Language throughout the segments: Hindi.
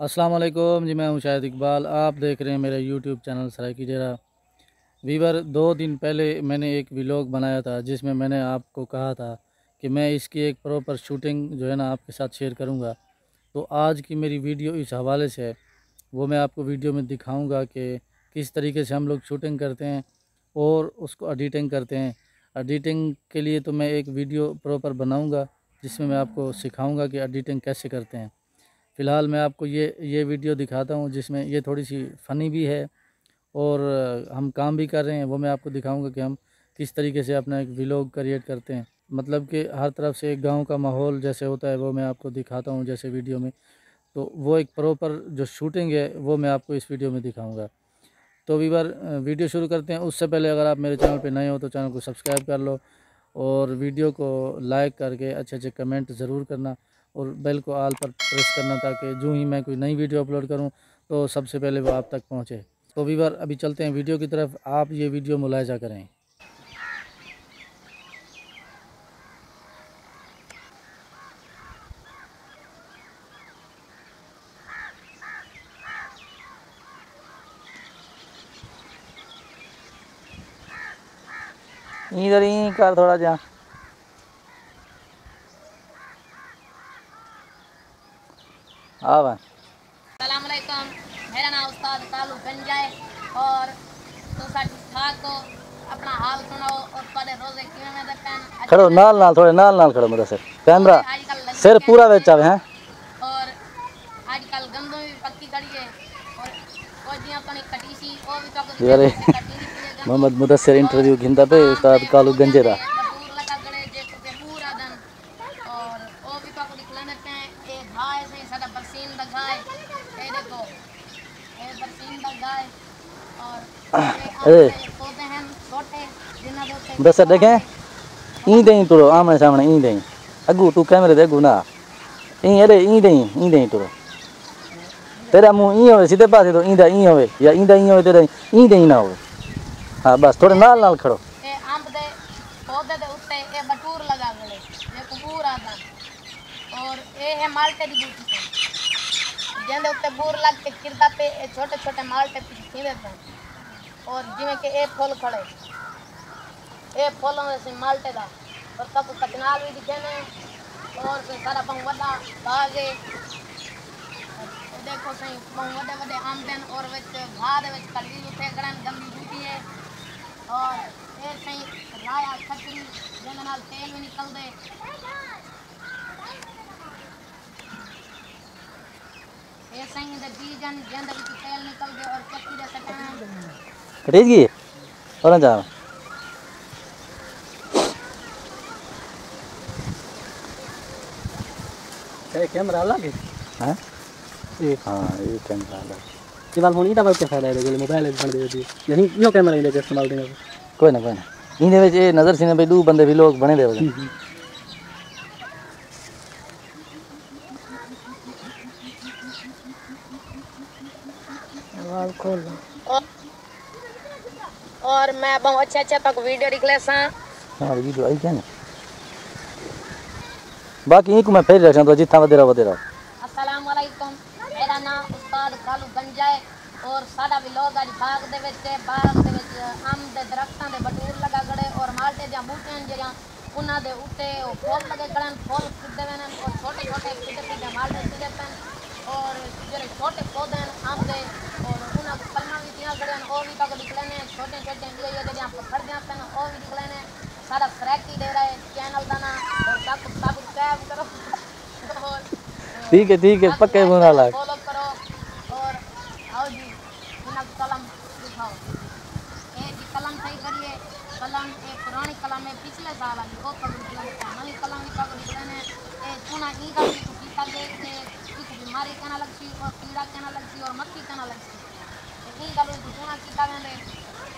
वालेकुम। जी, मैं हूँ शाहिद इकबाल। आप देख रहे हैं मेरा YouTube channel Saraiki Dera weaver दो दिन पहले मैंने एक व्लॉग बनाया था, जिसमें मैंने आपको कहा था कि मैं इसकी एक प्रॉपर शूटिंग जो है ना आपके साथ शेयर करूँगा। तो आज की मेरी वीडियो इस हवाले से है। वो मैं आपको वीडियो में दिखाऊँगा कि किस तरीके से हम लोग शूटिंग करते हैं और उसको एडिटिंग करते हैं। एडिटिंग के लिए तो मैं एक वीडियो प्रॉपर बनाऊँगा, जिसमें मैं आपको सिखाऊँगा कि एडिटिंग कैसे करते हैं। फ़िलहाल मैं आपको ये ये वीडियो दिखाता हूँ जिसमें ये थोड़ी सी फ़नी भी है और हम काम भी कर रहे हैं, वो मैं आपको दिखाऊँगा कि हम किस तरीके से अपना एक व्लॉग क्रिएट करते हैं। मतलब कि हर तरफ़ से एक गाँव का माहौल जैसे होता है, वो मैं आपको दिखाता हूँ जैसे वीडियो में। तो वो एक प्रॉपर जो शूटिंग है, वो मैं आपको इस वीडियो में दिखाऊँगा। तो अभी बार वीडियो शुरू करते हैं। उससे पहले अगर आप मेरे चैनल पर नए हो तो चैनल को सब्सक्राइब कर लो और वीडियो को लाइक करके अच्छे अच्छे कमेंट ज़रूर करना। और बेल को आल पर प्रेस करना ताकि जो ही मैं कोई नई वीडियो अपलोड करूँ तो सबसे पहले वो आप तक पहुँचे। तो वीवर अभी चलते हैं वीडियो की तरफ़। आप ये वीडियो मुलायजा करें। इधर ही कर थोड़ा जा। हाँ भाई। सलामकुम मेरा नाम उस्ताद कालू गंजा और तुसा ठीक ठाक हो? अपना हाल सुनाओ और थोड़े रोज़े किवें में दपन अच्छा खड़ो नाल नाल थोड़े नाल नाल खड़ो मेरा सर। कैमरा सर पूरा विच आवे हैं? और आजकल गंदो भी पक्की खड़ी है और कोदियाँ अपनी कटी सी वो भी का मोहम्मद मुदसर इंटरव्यू घिंदा पे उस्ताद कालू गंजेरा बरसीन गाय ये देखो। ये बरसीन गाय और ए। पौधे हैं छोटे जिन्ना दे मुदस्सिर देखें। ई देई तुरो आमने सामने ई देई अगू तू कैमरे दे अगू ना। ई अरे ई देई ई देई तुरो तेरा मुँह ई होवे सीधे पासे तो ईंदा ई होवे या ईंदा ई होवे तेरा ई देई ना होवे। हाँ बस थोड़े नाल नाल खड़ो। ये अंब दे पौधे दे उत्ते ये बटूर लगा गड़े। ये कपूर आदा। और ये है माल्टे दी बूटी जो बूर लग के किरदा पे छोटे छोटे माल्टे खिले थे। और जिमें कि फुल खड़े। ये फुलों से माल्टे का और सब कचनाल भी दिखे ने। और सारा बहुत वादा बागे। देखो सही बहुत वे वे आंबे और घाच कली उठे करें गंदी जूती है। और ये सही लाया खतरी जिंद तेल भी निकलते एक और गई और कैमरा लगे हाँ? ये। हाँ ये कैमरा लगे फ़ोन फ़ायदा है जो मोबाइल बन दे दी यो कैमरा इले इस्तेमाल कोई ना कोई ना। इन नज़र सीने पे दो बंदे भी लोग बने दे बिल्कुल खोल और मैं बहुत अच्छा अच्छा तक वीडियो निकले सा। हाँ वीडियो आई क्या ना? बाकी एक मैं फिर रखा तो जितना वधेरा वदेरा अस्सलाम वालेकुम मेरा नाम उस्ताद कालू गंजा है और साडा विलोग आज बाग दे विच बाग दे विच आम दे दरख्तों दे बटूर लगा गड़े और माल्टे जा बूटे बूटें जेड़ा उना दे उते ओ फूल लगे कड़न फूल खिदे वेन और छोटे छोटे किटे किटे माल्टे खिदे पेन और जरे छोटे पौधे क्रिकेट इंडिया ये जड़ी आप फड़ दिया तन ओ भी निकले ने सारा क्रैक ही दे रहा है चैनल दाना और सब सब्सक्राइब करो। और ठीक है ठीक है पक्के बुरा लग फॉलो करो और आओ जी बिना कलम दिखाओ। ए जी कलम सही करिए। कलम ए पुरानी कलम है पिछले साल वाली वो कलम की नई कलम की पकड़ निकले ने ए सुना ई का भी पीता देख के कुछ बीमारी कहना लगती और कीड़ा कहना लगती और मक्खी कहना लगती इन कलम को सुना की कारण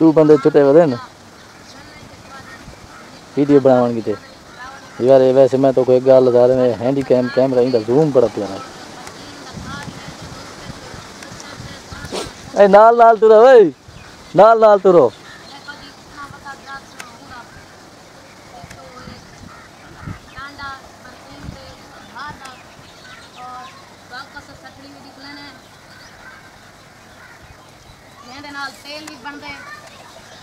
तू बंदे छुट्टे हुए ना। वीडियो बनावन किते यार वैसे मैं तो कोई गल सारे में handy cam camera inter zoom बड़ा प्यारा ए, नाल नाल तुरो भाई नाल नाल तुरो। तेल भी बनते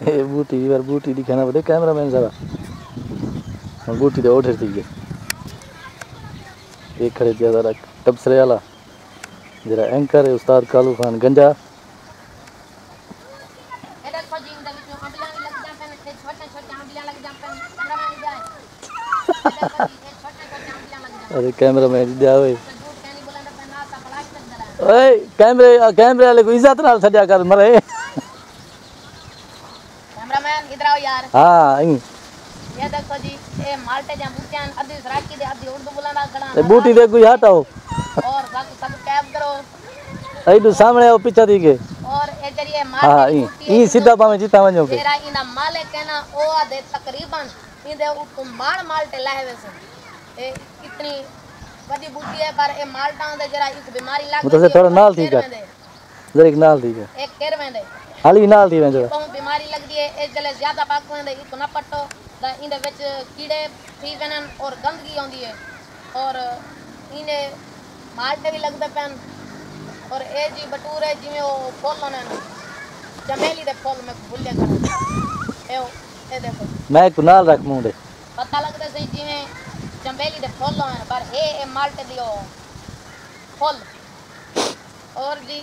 ए बूटी यार बूटी दिखाना पड़े कैमरा मैन सारा। हाँ, बूटी तो उठे थी एक खड़े दिया सारा तबसरे वाला। जरा एंकर है, उस्ताद कालू खान, गंजा। अरे कैमरा मैन दिया हुए ओए, कैमरे कैमरे वाले को इज़्ज़त नाल सजा कर मरे। कैमरामैन इधर आओ यार। हाँ ये देखो जी ये माल्टे जा बूटियाँ आधी सराकी दे आधी उर्दू बोलना खड़ा ते बूटी देखो ही हटाओ तो और सब सब कैप करो। आई दू सामने ओ पीछे दी के और ए करिए हाँ, माल्टे हाँ ई सीधा तो पावे जीता वणो के तेरा इना मालिक है ना ओ आधे तकरीबन इंदे ऊपर माल माल्टे लावे से। ए इतनी बड़ी बूटी है पर ए माल्टा दे जरा इस बीमारी लाग मतलब तो थोड़ा नाल ठीक है। जरिक नाल दी एक केर में वेंदे हाली नाल दी में जो बीमारी लग दी है ए जले ज़्यादा पाक वेंदे इतो ना पट्टो द इंदे विच कीड़े थी वेनन और गंदगी आंदी है। और इने माल्टे भी लगदे पेन। और ए जी बटूर है जिमे ओ फूल ने। चमेली दे फोल में भूले कर ए ओ ए देखो। मैं कुनाल रख मुंडे पता लगदा सही जिमे चमेली दे फोल है पर ए ए माल्टे दियो फोल। और जी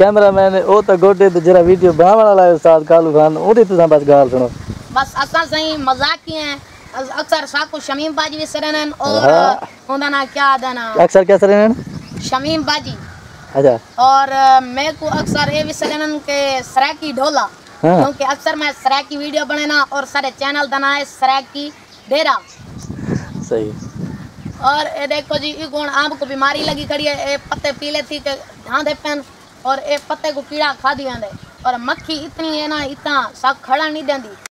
कैमरामैन ओ तो गोडे तो जरा वीडियो बनावण लायो साथ कालू खान ओदी तुसा बस गाल सुनो। बस असा सही मज़ाक ही है। अक्सर साको शमीम बाजी विसरन और हाँ। होंदा ना क्या दना अक्सर क्या सरन शमीम बाजी। अच्छा। और मैं को अक्सर ए विसरन सरनन के सराकी ढोला हाँ। क्योंकि हाँ। अक्सर मैं सराकी वीडियो बनाना और सारे चैनल दना है सराकी डेरा। सही। और ये देखो जी ये कौन आम को बीमारी लगी खड़ी है ये पत्ते पीले थी के धांधे पेन और ए पत्ते को कीड़ा खा दिया और मक्खी इतनी है ना, इतना सब खड़ा नहीं देंदी।